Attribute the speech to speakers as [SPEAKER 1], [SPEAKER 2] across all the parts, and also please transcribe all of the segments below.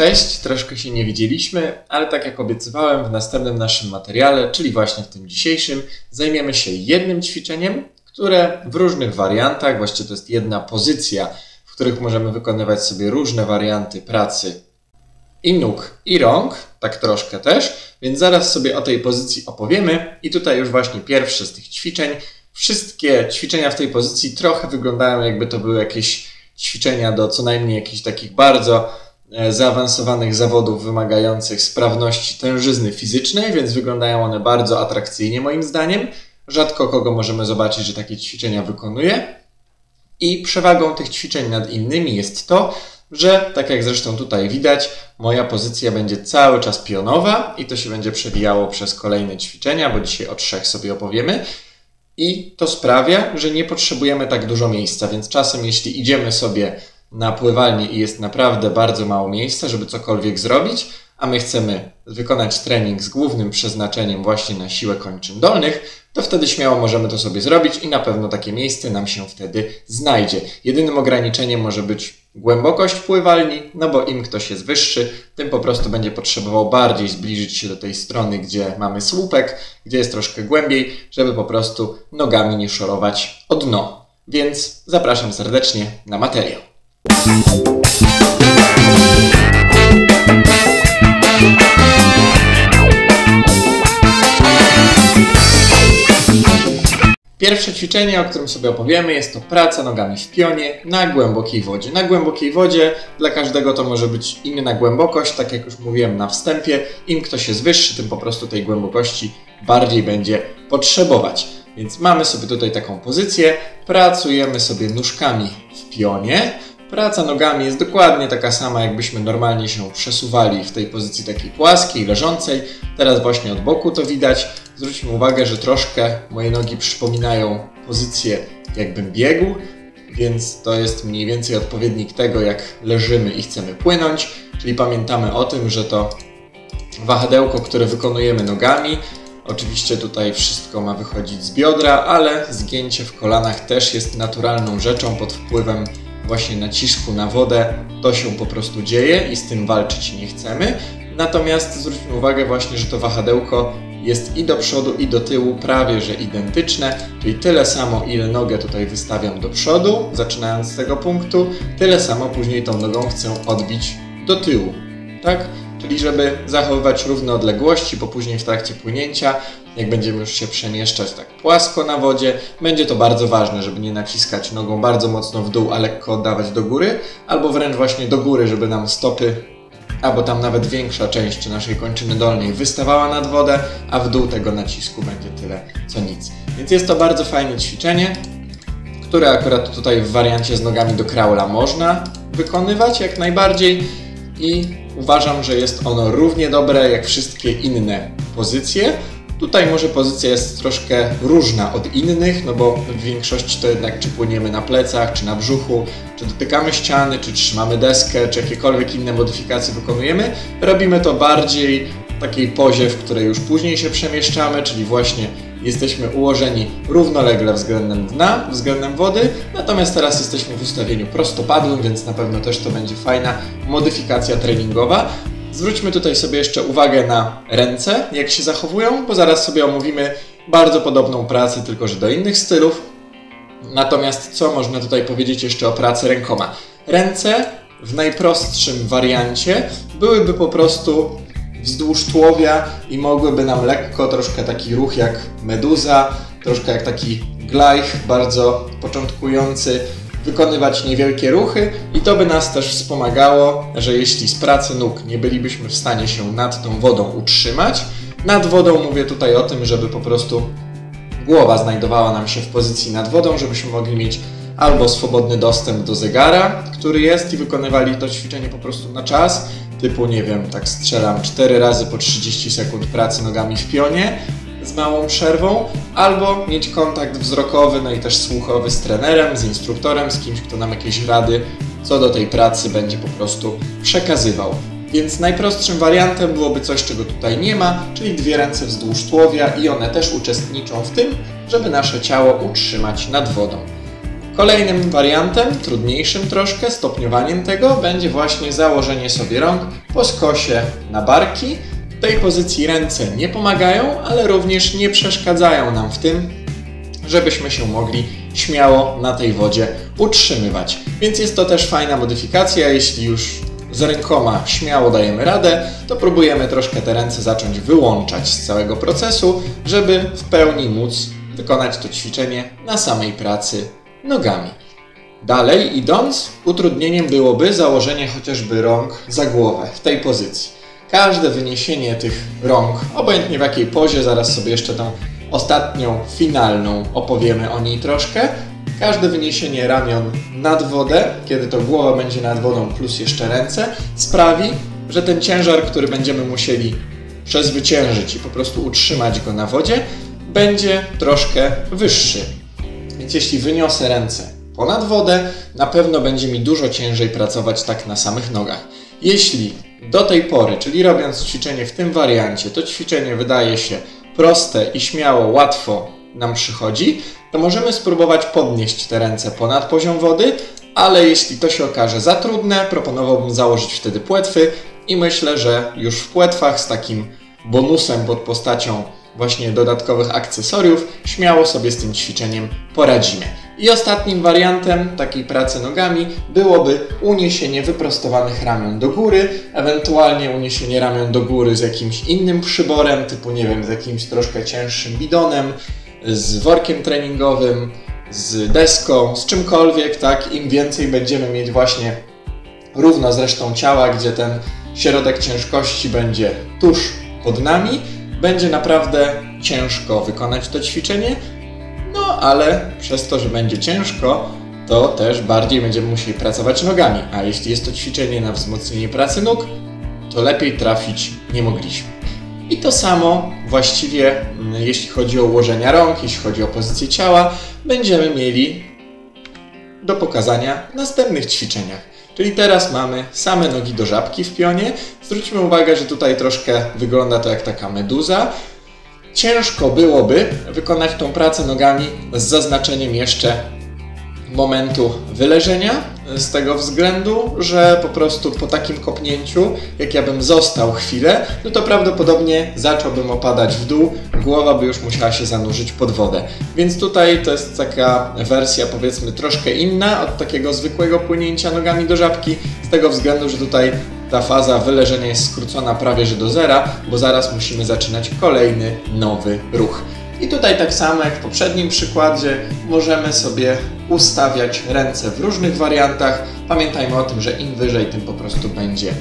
[SPEAKER 1] Cześć, troszkę się nie widzieliśmy, ale tak jak obiecywałem w następnym naszym materiale, czyli właśnie w tym dzisiejszym, zajmiemy się jednym ćwiczeniem, które w różnych wariantach, właściwie to jest jedna pozycja, w których możemy wykonywać sobie różne warianty pracy i nóg, i rąk, tak troszkę też, więc zaraz sobie o tej pozycji opowiemy. I tutaj już właśnie pierwsze z tych ćwiczeń. Wszystkie ćwiczenia w tej pozycji trochę wyglądają, jakby to były jakieś ćwiczenia do co najmniej jakichś takich bardzo zaawansowanych zawodów wymagających sprawności tężyzny fizycznej, więc wyglądają one bardzo atrakcyjnie moim zdaniem. Rzadko kogo możemy zobaczyć, że takie ćwiczenia wykonuje. I przewagą tych ćwiczeń nad innymi jest to, że tak jak zresztą tutaj widać, moja pozycja będzie cały czas pionowa i to się będzie przewijało przez kolejne ćwiczenia, bo dzisiaj o trzech sobie opowiemy. I to sprawia, że nie potrzebujemy tak dużo miejsca, więc czasem jeśli idziemy sobie na pływalnię i jest naprawdę bardzo mało miejsca, żeby cokolwiek zrobić, a my chcemy wykonać trening z głównym przeznaczeniem właśnie na siłę kończyn dolnych, to wtedy śmiało możemy to sobie zrobić i na pewno takie miejsce nam się wtedy znajdzie. Jedynym ograniczeniem może być głębokość pływalni, no bo im ktoś jest wyższy, tym po prostu będzie potrzebował bardziej zbliżyć się do tej strony, gdzie mamy słupek, gdzie jest troszkę głębiej, żeby po prostu nogami nie szorować o dno. Więc zapraszam serdecznie na materiał. Pierwsze ćwiczenie, o którym sobie opowiemy, jest to praca nogami w pionie na głębokiej wodzie. Na głębokiej wodzie dla każdego to może być inna głębokość, tak jak już mówiłem na wstępie. Im ktoś jest wyższy, tym po prostu tej głębokości bardziej będzie potrzebować. Więc mamy sobie tutaj taką pozycję, pracujemy sobie nóżkami w pionie. Praca nogami jest dokładnie taka sama, jakbyśmy normalnie się przesuwali w tej pozycji takiej płaskiej, leżącej. Teraz właśnie od boku to widać. Zwróćmy uwagę, że troszkę moje nogi przypominają pozycję jakbym biegł, więc to jest mniej więcej odpowiednik tego, jak leżymy i chcemy płynąć. Czyli pamiętamy o tym, że to wahadełko, które wykonujemy nogami, Oczywiście tutaj wszystko ma wychodzić z biodra, ale zgięcie w kolanach też jest naturalną rzeczą pod wpływem właśnie nacisku na wodę. To się po prostu dzieje i z tym walczyć nie chcemy. Natomiast zwróćmy uwagę właśnie, że to wahadełko jest i do przodu, i do tyłu prawie że identyczne, czyli tyle samo, ile nogę tutaj wystawiam do przodu, zaczynając z tego punktu, tyle samo później tą nogą chcę odbić do tyłu. Tak? Czyli żeby zachowywać równe odległości, bo później w trakcie płynięcia, jak będziemy już się przemieszczać tak płasko na wodzie, będzie to bardzo ważne, żeby nie naciskać nogą bardzo mocno w dół, a lekko oddawać do góry, albo wręcz właśnie do góry, żeby nam stopy albo tam nawet większa część naszej kończyny dolnej wystawała nad wodę, a w dół tego nacisku będzie tyle co nic. Więc jest to bardzo fajne ćwiczenie, które akurat tutaj w wariancie z nogami do kraula można wykonywać jak najbardziej i uważam, że jest ono równie dobre jak wszystkie inne pozycje. Tutaj może pozycja jest troszkę różna od innych, no bo w większości to jednak czy płyniemy na plecach, czy na brzuchu, czy dotykamy ściany, czy trzymamy deskę, czy jakiekolwiek inne modyfikacje wykonujemy. Robimy to bardziej w takiej pozie, w której już później się przemieszczamy, czyli właśnie jesteśmy ułożeni równolegle względem dna, względem wody, natomiast teraz jesteśmy w ustawieniu prostopadłym, więc na pewno też to będzie fajna modyfikacja treningowa. Zwróćmy tutaj sobie jeszcze uwagę na ręce, jak się zachowują, bo zaraz sobie omówimy bardzo podobną pracę, tylko że do innych stylów. Natomiast co można tutaj powiedzieć jeszcze o pracy rękoma? Ręce w najprostszym wariancie byłyby po prostu wzdłuż tułowia i mogłyby nam lekko, troszkę taki ruch jak meduza, troszkę jak taki glajch, bardzo początkujący, wykonywać niewielkie ruchy i to by nas też wspomagało, że jeśli z pracy nóg nie bylibyśmy w stanie się nad tą wodą utrzymać, nad wodą mówię tutaj o tym, żeby po prostu głowa znajdowała nam się w pozycji nad wodą, żebyśmy mogli mieć albo swobodny dostęp do zegara, który jest i wykonywali to ćwiczenie po prostu na czas, typu nie wiem, tak strzelam 4 razy po 30 sekund pracy nogami w pionie, z małą przerwą, albo mieć kontakt wzrokowy, no i też słuchowy z trenerem, z instruktorem, z kimś, kto nam jakieś rady co do tej pracy będzie po prostu przekazywał. Więc najprostszym wariantem byłoby coś, czego tutaj nie ma, czyli dwie ręce wzdłuż tułowia i one też uczestniczą w tym, żeby nasze ciało utrzymać nad wodą. Kolejnym wariantem, trudniejszym troszkę, stopniowaniem tego, będzie właśnie założenie sobie rąk po skosie na barki. W tej pozycji ręce nie pomagają, ale również nie przeszkadzają nam w tym, żebyśmy się mogli śmiało na tej wodzie utrzymywać. Więc jest to też fajna modyfikacja, jeśli już z rękoma śmiało dajemy radę, to próbujemy troszkę te ręce zacząć wyłączać z całego procesu, żeby w pełni móc wykonać to ćwiczenie na samej pracy nogami. Dalej idąc, utrudnieniem byłoby założenie chociażby rąk za głowę w tej pozycji. Każde wyniesienie tych rąk, obojętnie w jakiej pozie, zaraz sobie jeszcze tą ostatnią, finalną opowiemy o niej troszkę. Każde wyniesienie ramion nad wodę, kiedy to głowa będzie nad wodą plus jeszcze ręce, sprawi, że ten ciężar, który będziemy musieli przezwyciężyć i po prostu utrzymać go na wodzie, będzie troszkę wyższy. Jeśli wyniosę ręce ponad wodę, na pewno będzie mi dużo ciężej pracować tak na samych nogach. Jeśli do tej pory, czyli robiąc ćwiczenie w tym wariancie, to ćwiczenie wydaje się proste i śmiało, łatwo nam przychodzi, to możemy spróbować podnieść te ręce ponad poziom wody, ale jeśli to się okaże za trudne, proponowałbym założyć wtedy płetwy i myślę, że już w płetwach z takim bonusem pod postacią właśnie dodatkowych akcesoriów, śmiało sobie z tym ćwiczeniem poradzimy. I ostatnim wariantem takiej pracy nogami byłoby uniesienie wyprostowanych ramion do góry, ewentualnie uniesienie ramion do góry z jakimś innym przyborem, typu nie wiem, z jakimś troszkę cięższym bidonem, z workiem treningowym, z deską, z czymkolwiek, tak? Im więcej będziemy mieć właśnie równo z resztą ciała, gdzie ten środek ciężkości będzie tuż pod nami, będzie naprawdę ciężko wykonać to ćwiczenie, no ale przez to, że będzie ciężko, to też bardziej będziemy musieli pracować nogami. A jeśli jest to ćwiczenie na wzmocnienie pracy nóg, to lepiej trafić nie mogliśmy. I to samo właściwie, mm, jeśli chodzi o ułożenia rąk, jeśli chodzi o pozycję ciała, będziemy mieli do pokazania w następnych ćwiczeniach. Czyli teraz mamy same nogi do żabki w pionie. Zwróćmy uwagę, że tutaj troszkę wygląda to jak taka meduza. Ciężko byłoby wykonać tą pracę nogami z zaznaczeniem jeszcze momentu wyleżenia, z tego względu, że po prostu po takim kopnięciu, jak ja bym został chwilę, no to prawdopodobnie zacząłbym opadać w dół, głowa by już musiała się zanurzyć pod wodę. Więc tutaj to jest taka wersja powiedzmy troszkę inna od takiego zwykłego płynięcia nogami do żabki, z tego względu, że tutaj ta faza wyleżenia jest skrócona prawie że do zera, bo zaraz musimy zaczynać kolejny nowy ruch. I tutaj tak samo jak w poprzednim przykładzie możemy sobie ustawiać ręce w różnych wariantach. Pamiętajmy o tym, że im wyżej, tym po prostu będzie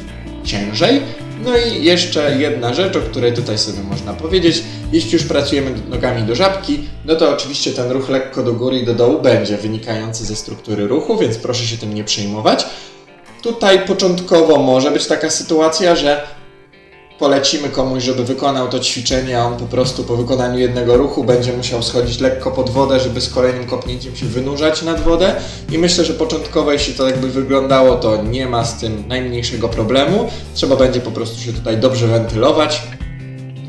[SPEAKER 1] ciężej. No i jeszcze jedna rzecz, o której tutaj sobie można powiedzieć. Jeśli już pracujemy nogami do żabki, no to oczywiście ten ruch lekko do góry i do dołu będzie wynikający ze struktury ruchu, więc proszę się tym nie przejmować. Tutaj początkowo może być taka sytuacja, że polecimy komuś, żeby wykonał to ćwiczenie, a on po prostu po wykonaniu jednego ruchu będzie musiał schodzić lekko pod wodę, żeby z kolejnym kopnięciem się wynurzać nad wodę. I myślę, że początkowo, jeśli to jakby wyglądało, to nie ma z tym najmniejszego problemu. Trzeba będzie po prostu się tutaj dobrze wentylować.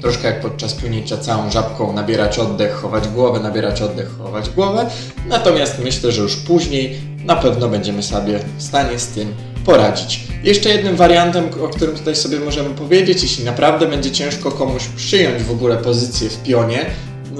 [SPEAKER 1] Troszkę jak podczas płynięcia całą żabką nabierać oddech, chować głowę, nabierać oddech, chować głowę. Natomiast myślę, że już później na pewno będziemy sobie w stanie z tym poradzić. Jeszcze jednym wariantem, o którym tutaj sobie możemy powiedzieć, jeśli naprawdę będzie ciężko komuś przyjąć w ogóle pozycję w pionie,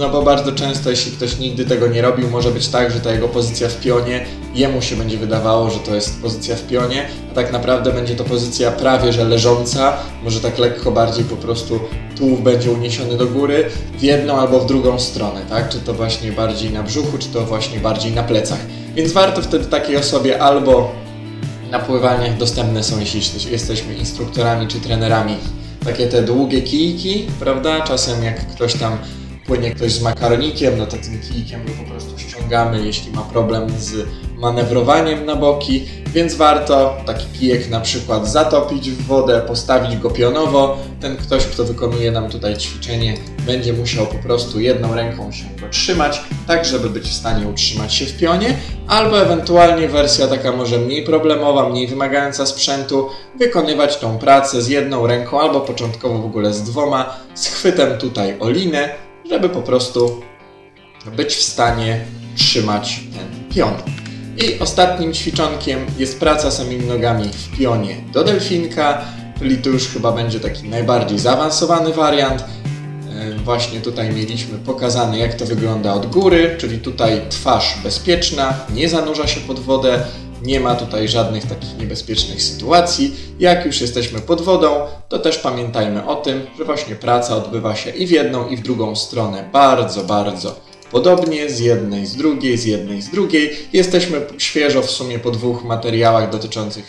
[SPEAKER 1] no bo bardzo często, jeśli ktoś nigdy tego nie robił, może być tak, że ta jego pozycja w pionie, jemu się będzie wydawało, że to jest pozycja w pionie, a tak naprawdę będzie to pozycja prawie że leżąca, może tak lekko bardziej po prostu tułów będzie uniesiony do góry w jedną albo w drugą stronę, tak? Czy to właśnie bardziej na brzuchu, czy to właśnie bardziej na plecach. Więc warto wtedy takiej osobie albo na pływaniach dostępne są, jeśli jesteśmy instruktorami czy trenerami. Takie te długie kijki, prawda? Czasem jak ktoś tam płynie ktoś z makaronikiem, no to tym kijkiem go po prostu ściągamy, jeśli ma problem z manewrowaniem na boki, więc warto taki kijek na przykład zatopić w wodę, postawić go pionowo. Ten ktoś, kto wykonuje nam tutaj ćwiczenie, będzie musiał po prostu jedną ręką się go trzymać, tak żeby być w stanie utrzymać się w pionie, albo ewentualnie wersja taka może mniej problemowa, mniej wymagająca sprzętu, wykonywać tą pracę z jedną ręką albo początkowo w ogóle z dwoma, z chwytem tutaj o linę, żeby po prostu być w stanie trzymać ten pion. I ostatnim ćwiczonkiem jest praca samymi nogami w pionie do delfinka, czyli już chyba będzie taki najbardziej zaawansowany wariant. E, Właśnie tutaj mieliśmy pokazane jak to wygląda od góry, czyli tutaj twarz bezpieczna, nie zanurza się pod wodę, nie ma tutaj żadnych takich niebezpiecznych sytuacji. Jak już jesteśmy pod wodą, to też pamiętajmy o tym, że właśnie praca odbywa się i w jedną, i w drugą stronę bardzo, bardzo podobnie, z jednej, z drugiej, z jednej, z drugiej. Jesteśmy świeżo w sumie po dwóch materiałach dotyczących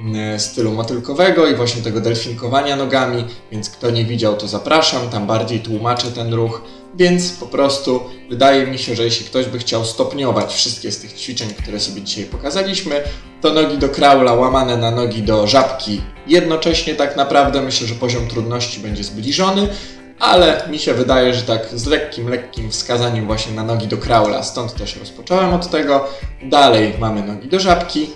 [SPEAKER 1] mm, stylu motylkowego i właśnie tego delfinkowania nogami, więc kto nie widział, to zapraszam, tam bardziej tłumaczę ten ruch. Więc po prostu wydaje mi się, że jeśli ktoś by chciał stopniować wszystkie z tych ćwiczeń, które sobie dzisiaj pokazaliśmy, to nogi do kraula łamane na nogi do żabki jednocześnie tak naprawdę myślę, że poziom trudności będzie zbliżony, ale mi się wydaje, że tak z lekkim, lekkim wskazaniem właśnie na nogi do kraula, stąd też rozpocząłem od tego. Dalej mamy nogi do żabki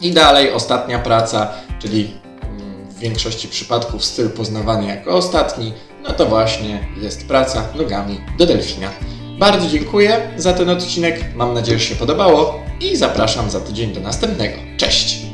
[SPEAKER 1] i dalej ostatnia praca, czyli mm, w większości przypadków styl poznawany jako ostatni, no to właśnie jest praca nogami do delfina. Bardzo dziękuję za ten odcinek, mam nadzieję, że się podobało i zapraszam za tydzień do następnego. Cześć!